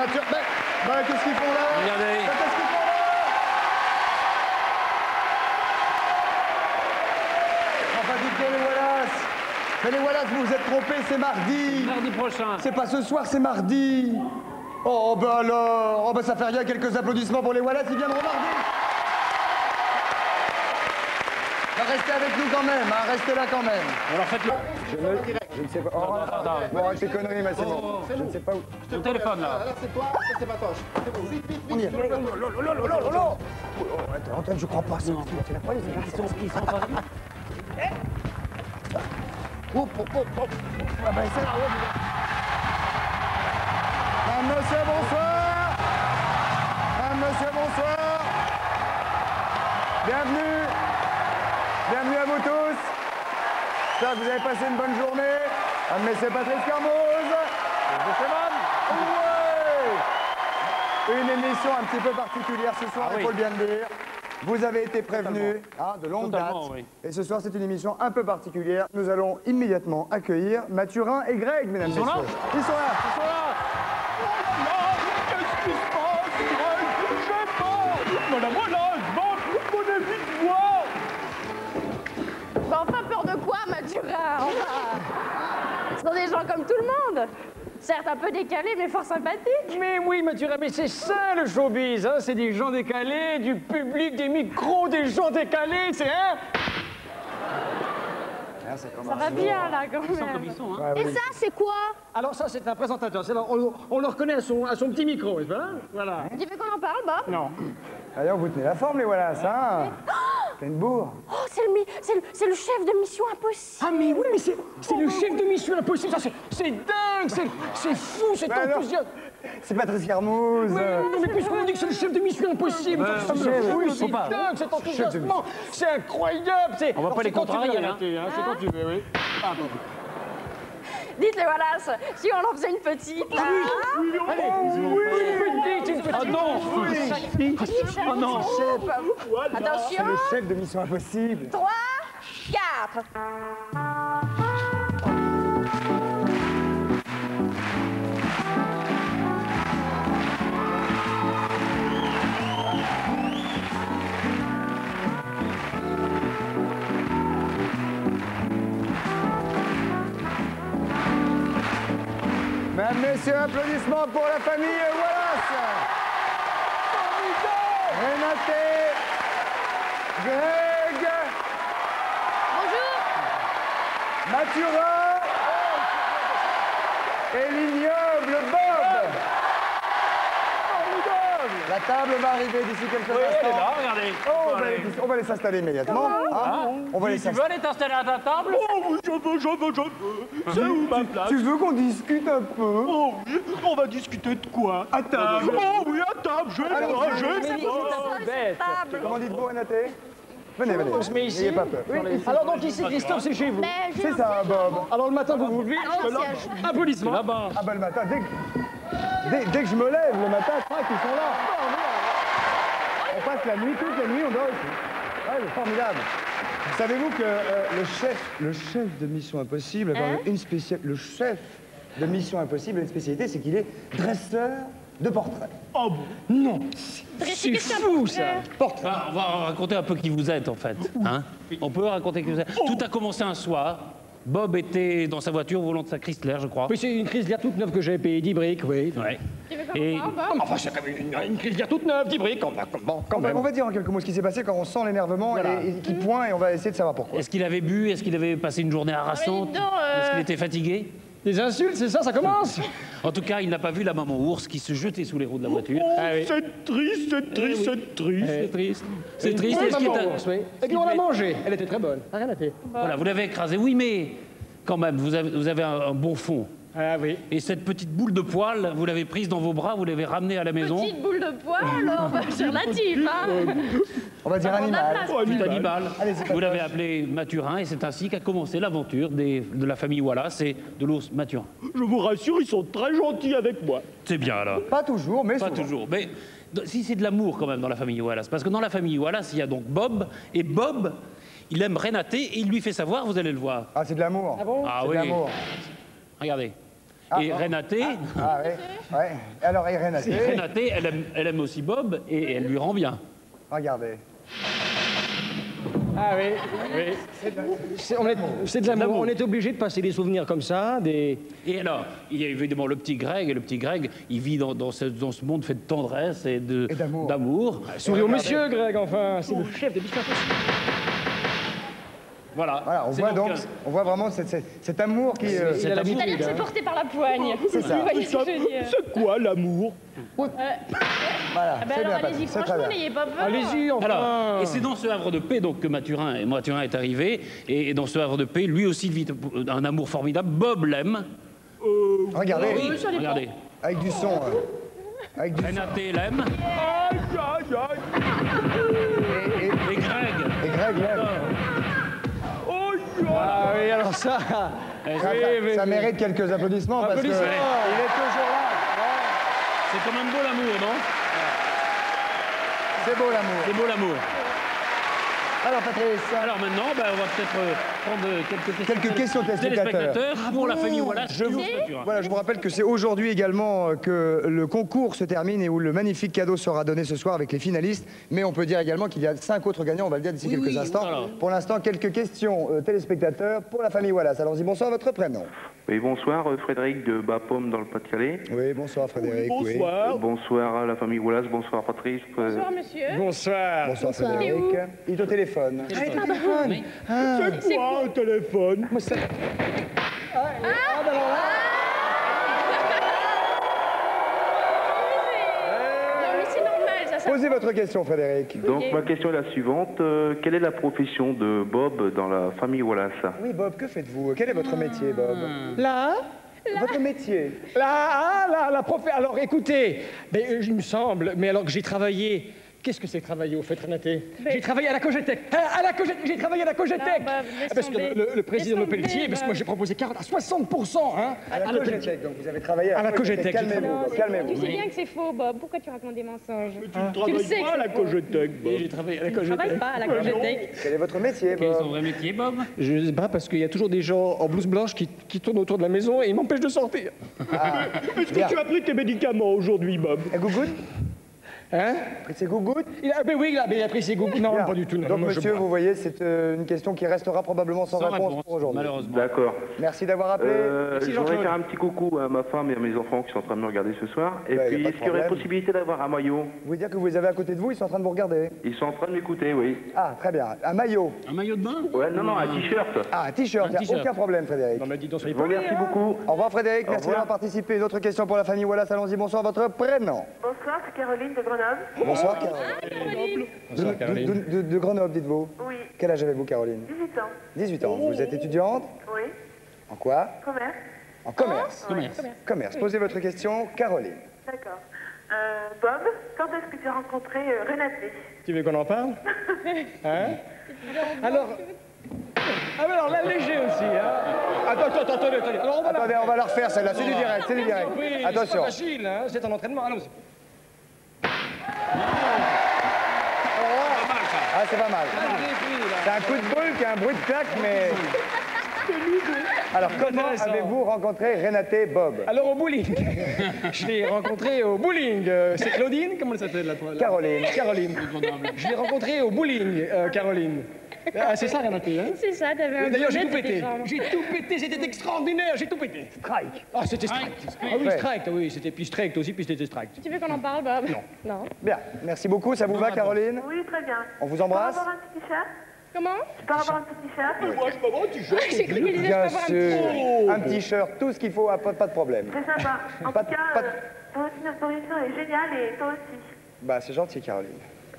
Mathieu. Qu'est-ce qu'ils font là Regardez. Qu'est-ce qu'ils font là Enfin, dites-moi les Wallace. Mais les Wallace, vous vous êtes trompés, c'est mardi. Mardi prochain. C'est pas ce soir, c'est mardi. Oh, bah alors. Oh, bah ça fait rien, quelques applaudissements pour les Wallace, ils viendront mardi. Restez avec nous quand même, hein, restez là quand même. Alors faites-le. Je ne, je ne sais pas. Oh, arrête tes conneries, Massimo. Oh, oh, Je ne sais pas où. Ton téléphone là. Là, c'est toi, ça, c'est Patoche. C'est bon, vite, vite, On y est. vite. Oh, oh, oh, oh, oh, oh, oh. Oh, attends, Antoine, je crois pas. C'est la police. Ils sont, ils. Oh, oh, oh, oh. Ah, bah, c'est là. ouais. Madame, monsieur, bonsoir. Madame, monsieur, bonsoir. Bienvenue. Bienvenue à vous tous. J'espère que vous avez passé une bonne journée. Madame, monsieur Patrice Carmoz. Ouais. Une émission un petit peu particulière ce soir, Ah il oui. faut le bien le dire. Vous avez été prévenus hein, de longue date. Oui. Et ce soir, c'est une émission un peu particulière. Nous allons immédiatement accueillir Mathurin et Greg, mesdames et sont là messieurs. Ils sont là. Gens comme tout le monde. Certes un peu décalés, mais fort sympathiques Mais oui, Mathurin, mais c'est ça le showbiz, hein. C'est des gens décalés, du public, des micros, des gens décalés, c'est hein. Ça va bien, là, quand Ils sont comme même ils sont, hein. Et ça, c'est quoi? Alors ça, c'est un présentateur, on, on le reconnaît à son, à son petit micro, n'est-ce pas? Voilà. Tu veux qu'on en parle, Bob? Non. D'ailleurs, vous tenez la forme, les Wallace, hein C'est. Oh, c'est le, mi- c'est le, c'est le chef de Mission Impossible Ah mais oui, mais c'est c'est le chef de mission impossible, ça c'est c'est dingue, c'est c'est fou, c'est Bah alors enthousiaste C'est Patrice Carmouze. Mais, euh, non, mais puisqu'on dit que c'est le chef de mission impossible, ça me chef, fout, faut c'est dingue, c'est enthousiasmant, c'est incroyable, c'est... On va pas c'est les contrarier, hein. Hein, C'est quand tu veux, oui. Ah, bon. Dites-les, Wallace, si on en faisait une petite, là. Une petite, une petite. Oh non. Oh non. Attention. Le chef de Mission Impossible. 3, 4 Mesdames, messieurs, applaudissements pour la famille Wallace. Renate, Greg, Bonjour Mathurin et l'ignoble Bob. La table va arriver d'ici quelques Elle est instants. là, regardez. Oh, on va aller- on va aller s'installer immédiatement. hein. On va aller Tu veux s'installer. aller t'installer à ta table Oh oui, je veux, je veux, je veux. C'est où ma place Tu veux qu'on discute un peu Oh oui, on va discuter de quoi À table Oh oui, à table, je vais Alors, je- vais table Comment dites-vous, Renate Venez, venez. On se met ici N'ayez pas peur. Alors donc ici, Christophe, c'est chez vous. C'est ça, Bob. Alors le matin, vous vous levez, applaudissements. Là-bas. Ah bah le matin, dès que, dès, dès que je me lève le matin, crac, ils sont là. Passe la nuit, toute la nuit, on dort ici. Ouais, c'est formidable. Savez-vous que euh, le chef, le chef de Mission Impossible, a quand même une spéciale, le chef de Mission Impossible a une spécialité, c'est qu'il est dresseur de portraits. Oh bon? Non Dresser C'est fou ça portrait Ah, on va raconter un peu qui vous êtes en fait. Hein on peut raconter qui vous êtes. Tout a commencé un soir. Bob était dans sa voiture volant de sa Chrysler, je crois. Oui, c'est une crise toute neuve que j'avais payé 10 briques, oui. Ouais. Tu veux Et Bob Ah, mais enfin, c'est quand même une, une crise toute neuve, 10 briques, on va, bon, quand On va, même. on va dire en quelques mots ce qui s'est passé quand on sent l'énervement Voilà. et, et qui pointe et on va essayer de savoir pourquoi. est-ce qu'il avait bu? Est-ce qu'il avait passé une journée harassante dites donc, euh, Est-ce qu'il était fatigué? Des insultes, c'est ça, ça commence En tout cas, il n'a pas vu la maman ours qui se jetait sous les roues de la voiture. Ah oui. C'est triste, c'est triste, c'est triste. C'est triste. C'est triste. Oui, Et ce qui est maman un- ours, oui. Et puis on l'a mangée, elle était très bonne. Ah, Rien à faire. Voilà, vous l'avez écrasé. Oui, mais quand même, vous avez, vous avez un, un bon fond. Ah oui. Et cette petite boule de poil, vous l'avez prise dans vos bras, vous l'avez ramenée à la maison. Petite boule de poil, alors, bah, c'est relatif, hein On va dire Ça prend de la animal. place. Tout animal. Allez, c'est Vous l'avez appelé Mathurin et c'est ainsi qu'a commencé l'aventure de la famille Wallace et de l'ours Mathurin. Je vous rassure, ils sont très gentils avec moi. C'est bien alors. Pas toujours, mais Pas souvent. toujours. Mais si c'est de l'amour quand même dans la famille Wallace. Parce que dans la famille Wallace, il y a donc Bob. Et Bob, il aime Renate et il lui fait savoir, vous allez le voir. Ah, c'est de l'amour. Ah bon Ah C'est de oui. l'amour. Regardez. Et Renaté, Ah oui, ouais. Et Alors, et Renaté, Renaté elle, aime, elle aime aussi Bob et elle lui rend bien. regardez. Ah oui, oui. C'est on est- c'est de l'amour. On est obligé de passer des souvenirs comme ça, des... Et alors, il y a évidemment le petit Greg, et le petit Greg, il vit dans, dans ce, dans ce monde fait de tendresse et de- Et d'amour. d'amour. Souris au monsieur, Greg, enfin. C'est le chef de l'histoire. Voilà. Voilà, on voit donc, euh, on voit vraiment cet, cet- cet amour qui. euh, cet amour. C'est-à-dire que c'est porté par la poigne. C'est ça. Dire C'est quoi l'amour? Voilà, Ah bah alors allez-y, franchement, n'ayez pas peur. Allez-y, enfin. Alors, et c'est dans ce havre de paix donc que Mathurin, et Mathurin est arrivé, et, et dans ce havre de paix, lui aussi vit un amour formidable. Bob l'aime. Regardez, Oui, regardez. avec du son. euh, avec du Renaté l'aime. Aïe, aïe, aïe. et, et- Et Greg. et Greg l'aime. Ah oui, alors ça... Eh, Ça, c'est- ça- oui, ça oui. mérite quelques applaudissements parce que il est Applaudissements. toujours là. C'est quand même beau l'amour, non? C'est beau l'amour. C'est beau l'amour. Alors Patrice, Alors maintenant, ben, on va peut-être euh, prendre euh, quelques questions, Quelques questions téléspectateurs. pour la famille Wallace. je vous, voilà, je vous rappelle que c'est aujourd'hui également euh, que le concours se termine et où le magnifique cadeau sera donné ce soir avec les finalistes. Mais on peut dire également qu'il y a cinq autres gagnants, on va le dire d'ici Oui, quelques oui, instants. voilà. Pour l'instant, quelques questions euh, téléspectateurs pour la famille Wallace. Allons-y, bonsoir, votre prénom. Oui, bonsoir, Frédéric de Bas-Pomme dans le Pas-de-Calais. Oui, bonsoir Frédéric. oui. Bonsoir. Bonsoir à la famille Wallace, bonsoir Patrice. Bonsoir, monsieur. Bonsoir. Bonsoir Frédéric. Il est au téléphone. Oui. C'est quoi un téléphone. Non, mais c'est normal, ça. ça... Posez votre question Frédéric. Donc ma question est la suivante. euh, quelle est la profession de Bob dans la famille Wallace? Oui Bob, que faites-vous? Quel est votre métier Bob? Là Votre métier. Là, ah, là, la prof... Alors, écoutez, mais, euh, il me semble, mais alors que j'ai travaillé... Qu'est-ce que c'est travailler au fait, Renaté? J'ai travaillé à la Cogétec. Ah, à la j'ai travaillé à la Cogétec. Non, bah, Ah, parce que tomber. le, le président parce que moi j'ai proposé 40 à 60% hein, À la Pelletier. Cogétec, donc vous avez travaillé à, À la Cogétec, j'ai Calmez-vous, Bob, calmez-vous. Tu sais bien que c'est faux, Bob. Pourquoi tu racontes des mensonges Tu ne Tu le travailles sais pas à la. Cogétec, Bob. J'ai travaillé à la Tu ne travailles pas à la Cogétec. Quel est votre métier Quel est son Bob vrai métier, Bob? Je ne sais pas, parce qu'il y a toujours des gens en blouse blanche qui, qui tournent autour de la maison et ils m'empêchent de sortir. Est-ce que tu as pris tes médicaments aujourd'hui, Bob Et Hein C'est Gougout il a, ben oui, il a, ben il a pris ses goûts. Non, Bien. pas du tout. non, Donc monsieur, vous voyez, c'est euh, une question qui restera probablement sans, Sans réponse, réponse, pour aujourd'hui. malheureusement. D'accord. Merci d'avoir appelé. Euh, Merci, je voudrais faire un petit coucou à ma femme et à mes enfants qui sont en train de me regarder ce soir. Et Bah, puis, est-ce qu'il y aurait possibilité d'avoir un maillot Vous voulez dire que vous les avez à côté de vous, ils sont en train de vous regarder Ils sont en train de m'écouter, oui. Ah, très bien. Un maillot. Un maillot de bain Ouais, non, non, un t-shirt. Ah, un t-shirt, Un il n'y a t-shirt. aucun problème Frédéric. Non, mais dis donc, remercie hein. beaucoup. Au revoir Frédéric, merci d'avoir participé. Une autre question pour la famille Wallace, allons-y, bonsoir, votre prénom. Bonsoir, c'est Caroline de Grenoble. Bonsoir Caroline. Bonsoir, De, Caroline. de- de- de Grenoble, dites-vous Oui, Quel âge avez-vous Caroline 18 ans. 18 ans. Vous êtes étudiante Oui, En quoi commerce. En commerce. Commerce. Commerce. Posez votre question, Caroline. D'accord. Euh, Bob, quand est-ce que tu as rencontré euh, Renaté Tu veux qu'on en parle Hein Alors. Ah, mais alors là, léger aussi, hein Attends, attends, attends, attendez, attendez. Alors, on va la Attendez, on va la refaire celle-là, c'est du direct, c'est du direct. Oui, c'est Attention. pas facile, hein c'est un entraînement. Allons-y. Ah, c'est pas mal. C'est un coup de boule qui a un bruit de claque, mais... Alors, comment avez-vous rencontré Renaté Bob? Alors au bowling, je l'ai rencontré au bowling. Euh, c'est Claudine, comment elle s'appelle la, la- Caroline. Caroline. Je l'ai rencontrée au bowling, euh, Caroline. Ah, c'est ça, Renaté, hein? C'est ça, t'avais un D'ailleurs, j'ai bonnet, tout t'étais pété. J'ai tout pété, c'était extraordinaire, j'ai tout pété. Strike. Ah, c'était strike. Ah oui, strike, ah oui, c'était puis strike aussi, puis c'était strike. Tu veux qu'on en parle, Bob? Non. Non. Bien, merci beaucoup. Ça vous va, Caroline? Oui, très bien. On vous embrasse avoir un petit t-shirt? Comment Je peux avoir un petit t-shirt Moi, je peux avoir un t-shirt. J'ai cru qu'il disait je peux Bien avoir un petit... Un t-shirt, tout ce qu'il faut, ah, pas, pas de problème. C'est sympa. En Pas tout de- cas, pas de- euh, ton ton émission est géniale et toi aussi. Bah, c'est gentil, Caroline.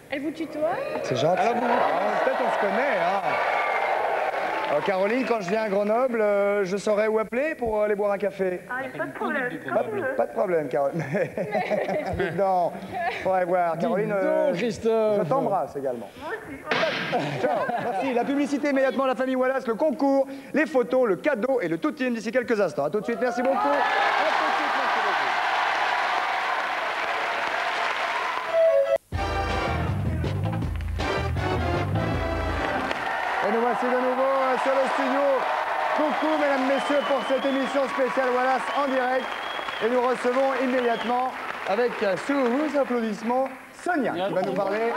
Elle vous tutoie C'est gentil. Ah, Peut-être on se connaît, hein. Euh, Caroline, quand je viens à Grenoble, euh, je saurais où appeler pour aller boire un café. Ah, a pas de problème. Pas, de problème, Caroline. Dites donc, faudrait voir. Caroline, euh, je Christophe. t'embrasse également. Moi aussi. Ciao, merci. La publicité immédiatement, la famille Wallace, le concours, les photos, le cadeau et le tout team d'ici quelques instants. À tout de suite, merci beaucoup. Spéciale Wallace en direct. Et nous recevons immédiatement, avec sous vos applaudissements, Sonia, qui va nous parler. des années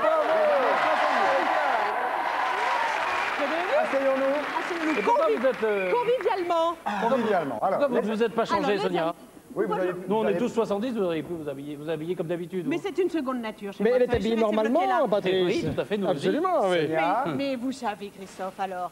70. Asseyons-nous êtes. euh, Convivialement. convivialement. Alors, pourquoi vous ne vous êtes pas changé, Alors, Sonia oui, vous avez, Nous, on est tous 70, vous auriez pu vous habiller, vous habiller comme d'habitude. Mais c'est une seconde nature. chez Mais moi. elle est habillée normalement, Patrice. Oui, tout à fait, nous. Absolument, oui. Mais, mais vous savez, Christophe, alors.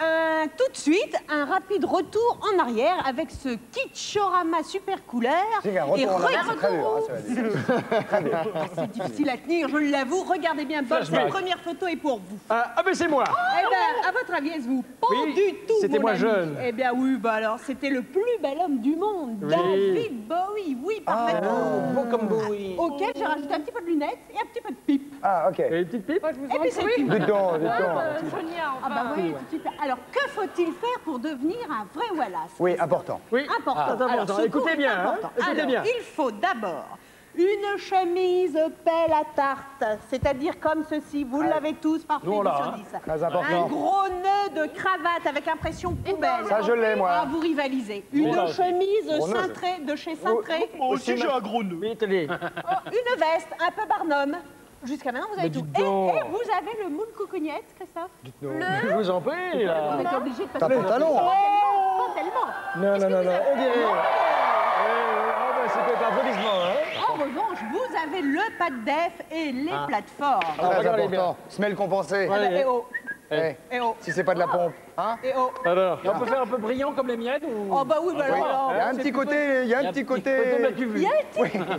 Un- tout de suite, un rapide retour en arrière avec ce kitschorama super couleur. C'est retour Et en arrière, re- c'est très dur. hein. Ah, c'est difficile à tenir, je l'avoue. Regardez bien, Bob, cette première photo est pour vous. Ah, ah, ben c'est moi Eh bien, à votre avis, est-ce vous Pas Oui, du tout, c'était moi ami. jeune. Eh bien, oui, bah alors, c'était le plus bel homme du monde, Oui. David Bowie, oui, parfaitement. Beau comme Bowie. Auquel j'ai rajouté un petit peu de lunettes et un petit peu de pipe. Ah, ok. Et une petite pipe Et puis c'est. Dites donc, dites donc. Euh, Sonia, Ah enfin. bah oui, tout de suite. Alors, que faut-il faire pour devenir un vrai Wallace Oui, important. Oui. Important. Ah, Alors, important. ce Écoutez bien, hein. important. Écoutez Alors, bien. il faut d'abord une chemise pelle à tarte, c'est-à-dire comme ceci. Vous l'avez tous, 10 l'a, sur hein. 10. Très important. Un gros nœud de cravate avec impression poubelle. Ça, je l'ai, moi. Ah, vous rivalisez. Une chemise cintrée de chez Cintré. Moi aussi, j'ai un gros nœud. Oh, une veste un peu barnum. Jusqu'à maintenant, vous avez tout. dites Et, donc. et vous avez le moule coucougnette, Christophe Je vous en prie, là. Vous êtes obligé de T'as passer. pantalon. Pas tellement. Non, non, non, non, on dirait. Euh, ah ben, c'était un applaudissement, hein. En revanche, vous avez le pas de def et les plateformes. Ah, Très regardez bien. important. Semelle compensée. Eh ben, eh oh, Eh, eh oh, Si c'est pas de la pompe. Hein eh oh. Alors Et on peut faire un peu brillant comme les miennes ou... Oh bah oui, bah alors, Il y a un petit côté, il y a un petit côté. Il y a un petit. Côté.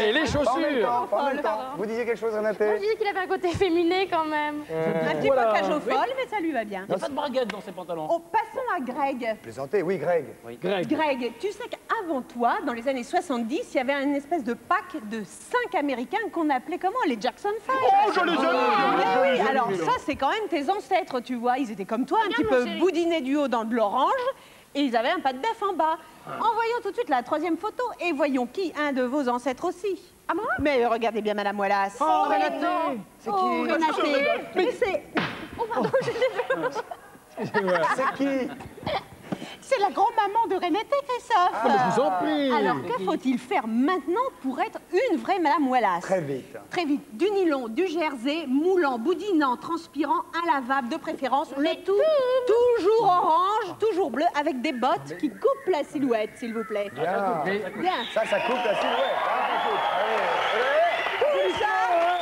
Et les chaussures. Vous disiez quelque chose, Moi, Renaté je disais qu'il avait un côté féminin quand même. un petit cage aux folles, mais ça lui va bien. Il n'y a pas de braguette dans ces pantalons. Oh, passons à Greg. Plaisanter, oui, Greg. Greg. Greg, tu sais qu'avant toi, dans les années 70, il y avait un espèce de pack de cinq Américains qu'on appelait comment? Les Jackson 5 Oh, je les Ah oui, alors ça, c'est quand même tes ancêtres, tu vois. Ils étaient comme toi, un Bien, petit peu boudinés du haut dans de l'orange. Et ils avaient un pas de bœuf en bas. Envoyons tout de suite la troisième photo et voyons qui, un de vos ancêtres aussi. Ah moi? Mais regardez bien Madame Wallace. Oh, Renaté C'est Oh, qui Renaté. Mais c'est... Oh, pardon, je l'ai fait. C'est qui? C'est la grand-maman de Christophe. Ah, mais je vous en prie. Alors, que faut-il faire maintenant pour être une vraie Madame Wallace? Très vite. Très vite. Du nylon, du jersey, moulant, boudinant, transpirant, inlavable de préférence. Le tout toujours orange, toujours bleu, avec des bottes qui coupent la silhouette, s'il vous plaît. Bien. Bien. Ça, ça coupe la silhouette ça,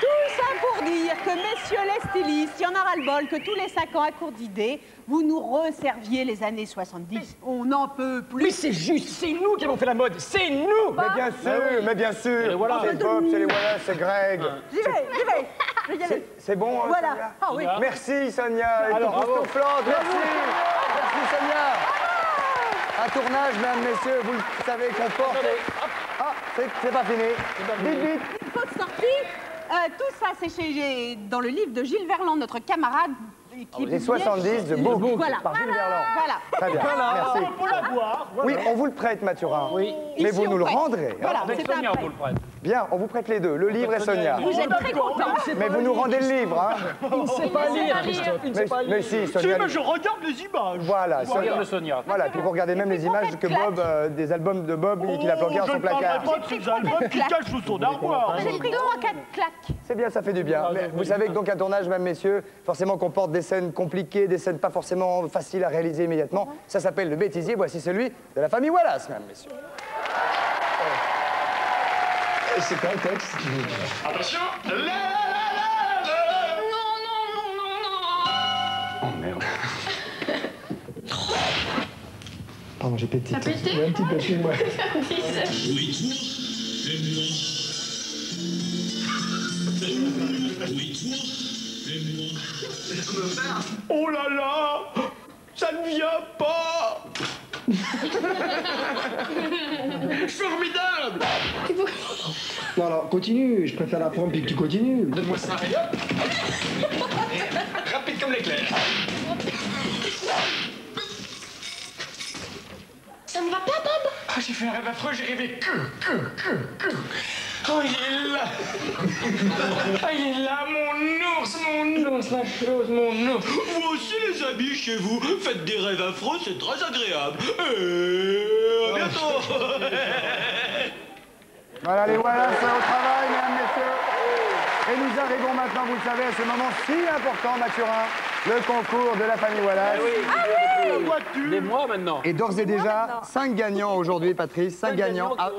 tout ça pour dire que, messieurs les stylistes, il y en a ras-le-bol, que tous les cinq ans à court d'idées, vous nous resserviez les années 70. On n'en peut plus. Mais c'est juste, c'est nous qui avons fait la mode, c'est nous Mais bien sûr, mais bien sûr. Voilà. C'est Bob, c'est les Wallace, c'est Greg. J'y vais, j'y vais. C'est- bon, hein, Voilà. Sonia Ah oui. Merci, Sonia. Et Alors, flanc. Merci. Merci, Sonia. Un tournage, mesdames, messieurs, vous le savez qu'on porte... Ah, c'est c'est pas fini. Vite, vite. Une faute sortie. Euh, tout ça, c'est chez, dans le livre de Gilles Verland, notre camarade. Qui Les 70 de Book, Voilà. par Gilles Verland. Voilà. Très bien, merci. On peut l'avoir. Oui, on vous le prête, Mathurin. Oui. Mais Ici, vous nous le prête. rendrez. hein. Voilà, Avec c'est vous le prête. Bien, on vous prête les deux, le livre et Sonia. Vous êtes très content. Mais vous nous rendez le livre, hein Il ne sait pas lire, Christophe, il ne mais, sait pas mais lire. si, Si, Sonia... mais je regarde les images. Voilà, Sonia. le Sonia. Voilà, puis vous regardez même les images que Bob, euh, des albums de Bob qu'il a planqués dans je son ne parlerai placard. pas de ces albums qui cachent sous son armoire. J'ai pris trois, quatre claques. C'est bien, ça fait du bien. Mais vous savez que donc un tournage, mesdames, messieurs, forcément comporte des scènes compliquées, des scènes pas forcément faciles à réaliser immédiatement. Ça s'appelle le bêtisier. Voici celui de la famille Wallace, mesdames, messieurs. C'est quoi le texte Attention La, la, la, la, la. Non, non, non, non, non. Oh merde. Pardon, j'ai pété. T'as pété Ouais, un petit peu, excuse-moi. Oh là là Ça ne vient pas Formidable Non, alors continue, je préfère la prendre puis que tu continues. Donne-moi ça, et hop. Rapide comme l'éclair. Ça ne va pas, Bob? Ah, j'ai fait un rêve affreux, j'ai rêvé que, que, que, que Oh, il est là il est là, mon ours, mon ours, la chose, mon ours Vous aussi, les amis, chez vous, faites des rêves affreux, c'est très agréable. Et à bientôt Voilà, les voilà, c'est au travail, mesdames, messieurs. Et nous arrivons maintenant, vous le savez, à ce moment si important, Mathurin, le concours de la famille Wallace. Des mois maintenant. Et d'ores et déjà, cinq gagnants aujourd'hui, Patrice, cinq gagnants. qui Ah,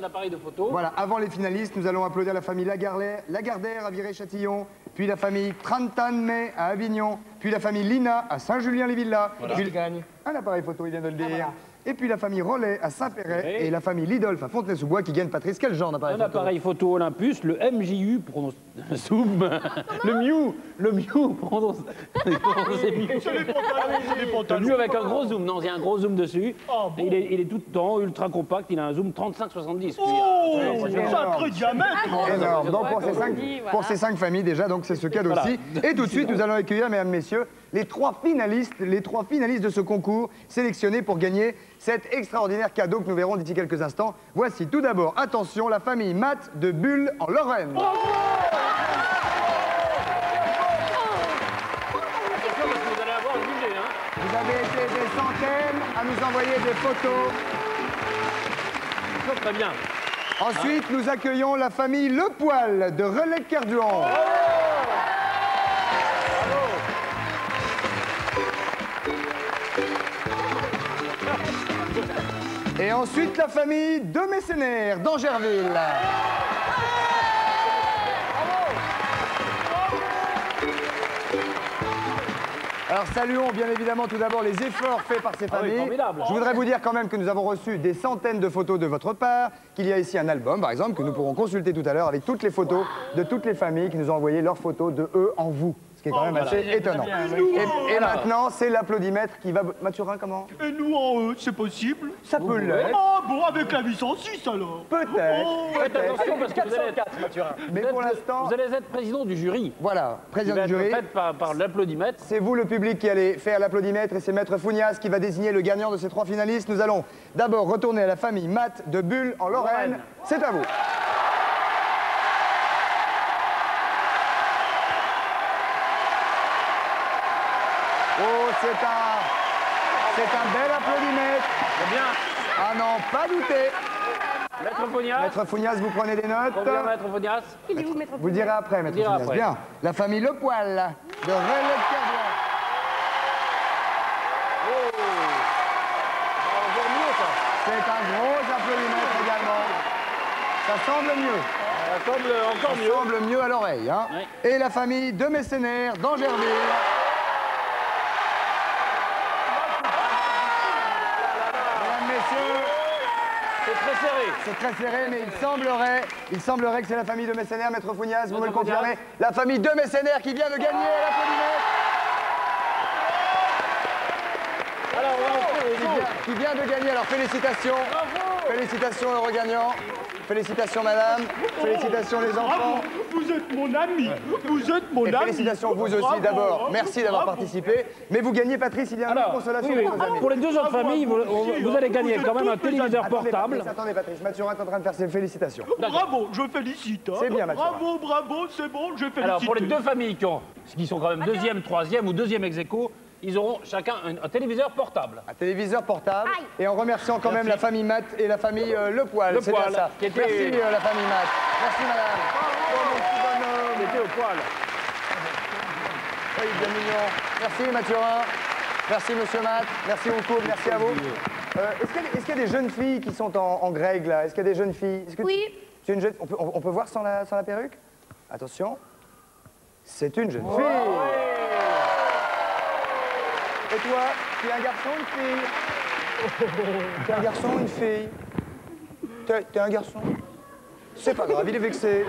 un appareil de photo. Voilà, avant les finalistes, nous allons applaudir la famille Lagardère à Viré-Châtillon, puis la famille Trantan-May à Avignon, puis la famille Lina à Saint-Julien-les-Villas. Puis le- Un appareil photo, il vient de le dire. Et puis la famille Rollet à Saint-Péret et la famille Lidolf à Fontenay-sous-Bois qui gagne Patrice. Quel genre d'appareil Un photo appareil photo Olympus, le MJU, prononce... zoom, le Mew, le Mew, prononce... prononcez Mew. Le Mew avec un gros zoom, non, il y a un gros zoom dessus. Et il, est, il est tout le temps ultra compact, il a un zoom 35-70. Oh, sacré diamètre Énorme. Donc pour ces, cinq, pour ces cinq familles déjà, donc c'est ce cadeau-ci. Et tout de suite, nous allons accueillir, mesdames, messieurs, les trois finalistes, les trois finalistes de ce concours sélectionnés pour gagner cet extraordinaire cadeau que nous verrons d'ici quelques instants. Voici tout d'abord, attention, la famille Matt de Bulle en Lorraine. Vous avez été des centaines à nous envoyer des photos. Très bien. Ensuite, nous accueillons la famille Le Poil de Relais-Kerduan. Et ensuite, la famille de Messénaire d'Angerville. Alors saluons bien évidemment tout d'abord les efforts faits par ces Ah oui, familles. Je voudrais vous dire quand même que nous avons reçu des centaines de photos de votre part, qu'il y a ici un album par exemple que nous pourrons consulter tout à l'heure avec toutes les photos de toutes les familles qui nous ont envoyé leurs photos de eux en vous. Qui est quand même voilà. assez étonnant. Et, et maintenant, c'est l'applaudimètre qui va... Mathurin, comment? Et nous en eux, c'est possible Ça peut l'être. Ah bon, avec la 806 alors Peut-être. Oh, Faites peut-être. attention parce que vous allez être, Mais vous pour l'instant, vous allez être président du jury. voilà, président du être jury. fait par, par l'applaudimètre. C'est vous, le public, qui allez faire l'applaudimètre et c'est Maître Founias qui va désigner le gagnant de ces trois finalistes. Nous allons d'abord retourner à la famille Matt de Bulle en Lorraine. Lorraine. C'est à vous. C'est un... C'est un bel applaudimètre. C'est bien. Ah non, pas douter. Maître Fognas. Maître Founias, vous prenez des notes. Combien, Maître Fognas Il est où, maître Vous direz après, Maître après. Bien. La famille Le Poil de mieux, ça. C'est un gros applaudimètre également. Ça semble mieux. Ça semble encore Ça mieux. semble mieux à l'oreille. Hein. Oui. Et la famille de Messénaire d'Angerville. Mesdames, messieurs, C'est très serré. c'est très serré, mais il semblerait, il semblerait que c'est la famille de Messénaire, Maître Founias, vous me le confirmez La famille de Messénaire qui vient de gagner l'applaudimètre Alors, on va qui faire vient, qui vient de gagner. Alors félicitations. Félicitations, heureux gagnant. Félicitations, madame. Félicitations, les enfants. Bravo, vous êtes mon ami, vous êtes mon Et ami. félicitations vous aussi d'abord. Merci d'avoir participé. Mais vous gagnez, Patrice, il y a une Alors, consolation oui, oui. pour vos amis. pour les deux autres familles, vous, vous hein. allez gagner Vous quand même un téléviseur Attendez, portable. Patrice, attendez, Patrice. Mathurin est en train de faire ses félicitations. Bravo, je félicite. hein. C'est bien, Mathieu. Bravo, bravo, c'est bon, je félicite. Alors, pour les deux familles qui, ont, qui sont quand même deuxième, troisième ou deuxième ex aequo, ils auront chacun un, un téléviseur portable. Un téléviseur portable. Aïe. Et en remerciant quand même la famille Matt et la famille euh, Le Poil. Le C'est bien Poil, ça. qui était- Merci euh, la famille Matt. Merci madame. Oh, mon petit bonhomme. Il était au poil. Oui, bien mignon. Merci Mathurin. Merci monsieur Matt. Merci beaucoup. Merci à vous. Euh, Est-ce qu'il y, a- est-ce qu'il y a des jeunes filles qui sont en, en grègue là? Est-ce qu'il y a des jeunes filles? Que Oui. Tu es une jeune... on, peut, on- peut voir sans la, sans la perruque? Attention. C'est une jeune fille. Et toi, tu es un garçon ou une fille Tu es un garçon ou une fille T'es t'es un garçon C'est pas grave, il est vexé.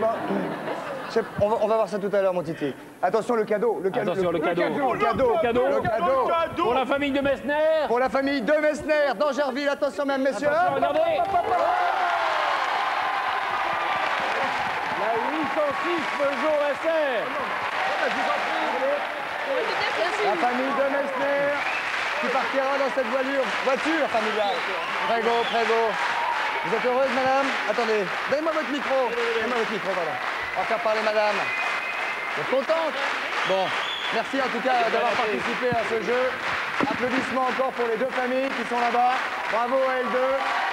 On, va, on va voir ça tout à l'heure, mon titi. Attention, le cadeau. Le, ca- Attention, le cadeau. Le cadeau. Le cadeau. Le cadeau. cadeau. Pour la famille de Messner, Pour la famille de Messner, d'Angerville. Attention, mesdames, messieurs. Attention, regardez. La 806 Peugeot SR. La famille de Messner qui partira dans cette voiture, voiture familiale. Prégo, Prégo. Vous êtes heureuse, madame? Attendez, donnez-moi votre micro. Donnez-moi votre micro, pardon. On va faire parler madame. Vous êtes contente? Bon, merci en tout cas d'avoir participé à ce jeu. Applaudissements encore pour les deux familles qui sont là-bas. Bravo à L2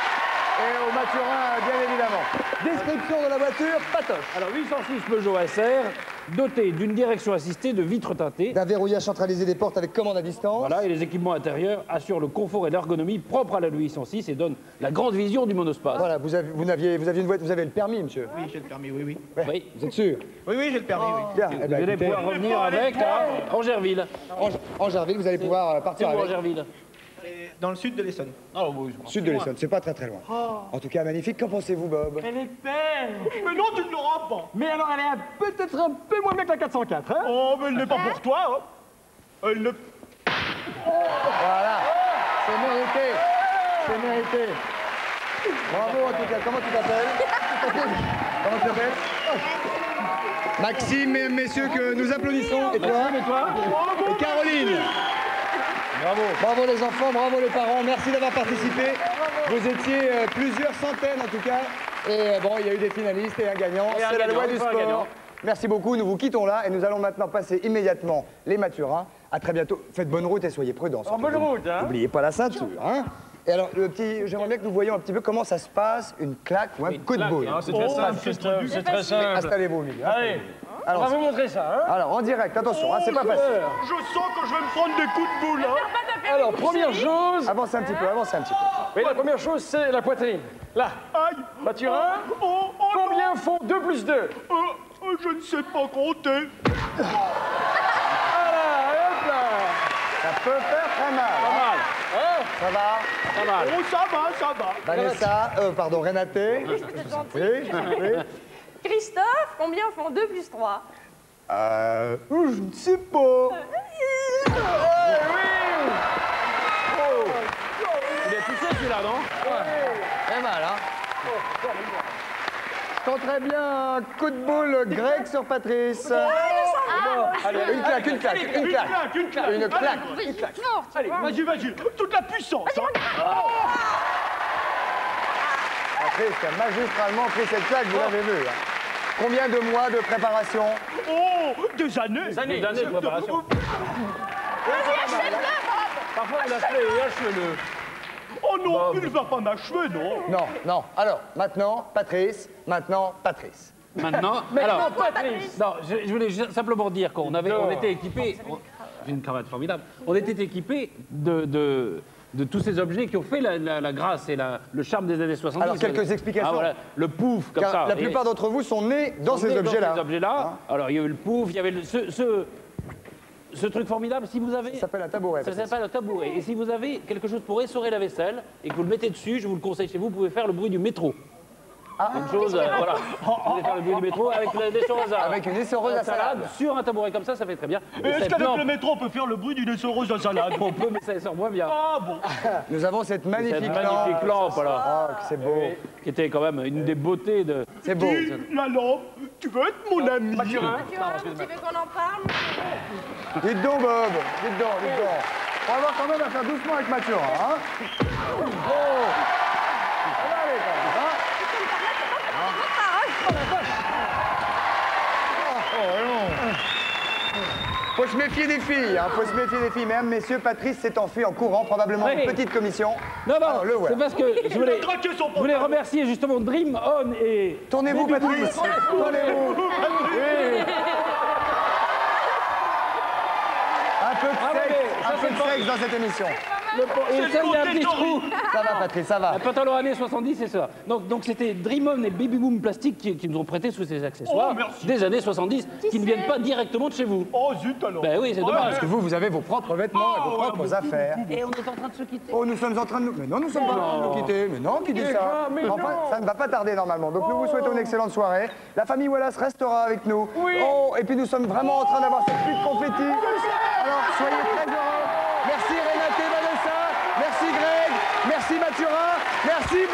et au Mathurin, bien évidemment. Description de la voiture, patoche. Alors 806 Peugeot SR, doté d'une direction assistée de vitres teintées. D'un verrouillage centralisé des portes avec commande à distance. Voilà, et les équipements intérieurs assurent le confort et l'ergonomie propres à la 806 et donnent la grande vision du monospace. Voilà, vous avez, vous, n'aviez- vous aviez une voiture, vous avez le permis, monsieur Oui, j'ai le permis, oui, oui. Ouais, Oui. Vous êtes sûr? Oui, oui, j'ai le permis, oui. Bien, eh Vous ben, allez écoutez, pouvoir revenir avec à Angerville. Jarville, vous allez pouvoir euh, partir avec. Angerville? Dans le sud de l'Essonne. Ah oui, Sud de l'Essonne, c'est pas très très loin. En tout cas, magnifique. Qu'en pensez-vous, Bob? Elle est belle Mais non, tu ne l'auras pas. Mais alors, elle est peut-être un peu moins bien que la 404, hein? Oh, mais elle n'est pas pour toi. hein. Elle ne... Voilà, c'est mérité. C'est mérité. Bravo en tout cas. Comment tu t'appelles? Comment tu t'appelles? Maxime, messieurs, que nous applaudissons. Et toi Et toi? Et Caroline Bravo. Bravo les enfants, bravo les parents, merci d'avoir participé. Vous étiez euh, plusieurs centaines en tout cas. Et euh, bon, il y a eu des finalistes et un gagnant. C'est la loi du sport. Merci beaucoup, nous vous quittons là et nous allons maintenant passer immédiatement les maturins. À très bientôt. Faites bonne route et soyez prudents. surtout. bonne route, hein N'oubliez pas la ceinture, hein Et alors, le petit, j'aimerais bien que nous voyons un petit peu comment ça se passe, une claque ou un coup de boule. hein, C'est très simple, c'est très, c'est très simple. Installez-vous au milieu. Allez, on va Alors, vous montrer ça, hein alors, en direct, attention, hein, c'est pas facile. Je sens que je vais me prendre des coups de boule. hein. Alors, première chose, Avancez un petit peu, avancez un petit peu. oui, la première chose, c'est la poitrine. Là, Aïe. Mathurin, Oh, oh, combien font 2 plus 2 euh, euh, je ne sais pas compter. Voilà, hop là Ça peut faire très mal. hein. Hein? Ça va? Pas mal. Oh, ça va, ça va. Vanessa, euh, pardon, Renaté. Oui, oui. Christophe, combien font 2 plus 3 Euh, je ne sais pas. Il est touché celui-là, non Très mal, hein Je tenterais bien un coup de boule grec sur Patrice. Allez, une claque, une claque, une claque. Une claque, Une claque. Allez, vas-y, vas-y. Toute la puissance. hein. Patrice a magistralement pris cette claque, vous l'avez vu. Combien de mois de préparation Oh, des années. Des années de préparation. Parfois, il a fait, lâche-le. Oh non, il ne va pas m'achever, non. Non, non. Alors, maintenant, Patrice. Maintenant, Patrice. Maintenant, alors, non, je, je voulais simplement dire qu'on avait, on était équipés. on- J'ai une cravate formidable. On était équipés de, de, de tous ces objets qui ont fait la, la- la grâce et la- le charme des années 70. Alors, quelques explications. Ah, voilà, le pouf, comme Car ça. la plupart d'entre vous sont nés dans ces objets-là. Ces objets-là. Alors, il y a eu le pouf, il y avait le- ce, ce, ce truc formidable. Si vous avez. Ça s'appelle un tabouret. Ça s'appelle un tabouret. Et si vous avez quelque chose pour essorer la vaisselle et que vous le mettez dessus, je vous le conseille chez vous, vous pouvez faire le bruit du métro. Ah. Une chose, euh, voilà. Vous pouvez faire le bruit du métro avec l'essoreuse à Avec une essoreuse à salade. Sur un tabouret comme ça, ça fait très bien. Et Est-ce cette qu'avec lampe, le métro, on peut faire le bruit d'une essoreuse à salade on peut, mais ça sort moins bien. Ah bon Nous avons cette magnifique Cette magnifique lampe, voilà. Ah, que c'est beau. Qui était quand même une des beautés de. C'est beau. Dis, la lampe, tu veux être mon ami? Tu vois, tu veux qu'on en parle? Dites donc, Bob. Dites donc, dites donc. On va voir quand même à faire doucement avec Mathurin, hein Oh Ça va aller, quand même, hein Faut se méfier des filles, hein, faut se méfier des filles. Mesdames, messieurs, Patrice s'est enfui en courant, probablement Oui. une petite commission. Non, non, Alors, le voilà. c'est parce que je voulais, je voulais remercier justement Dream On et. Tournez-vous, Patrice Tournez-vous Oui. Un peu de Ah ouais, sexe, ça, un peu de sexe dans cette émission. Le, et ça, il y a un petit trou. Ça va, Patrice, ça va. Un pantalon années 70, c'est ça. Donc, donc c'était Dream On et Baby Boom Plastique qui, qui nous ont prêté tous ces accessoires Oh, merci. des années 70 qui ne viennent pas directement de chez vous. Oh zut alors Ben oui, c'est dommage. Parce que vous, vous avez vos propres vêtements et vos propres affaires. Et on est en train de se quitter. Oh, nous sommes en train de nous... Mais non, nous sommes pas en train de nous quitter. Mais non, qui dit ça Enfin, ça ne va pas tarder normalement. Donc nous vous souhaitons une excellente soirée. La famille Wallace restera avec nous. Oh, et puis nous sommes vraiment en train d'avoir cette pluie de confettis. Alors, soyez très heureux. Merci Renate et Vanessa. Merci Greg. Merci Mathurin. Merci